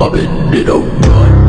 I've been in a rut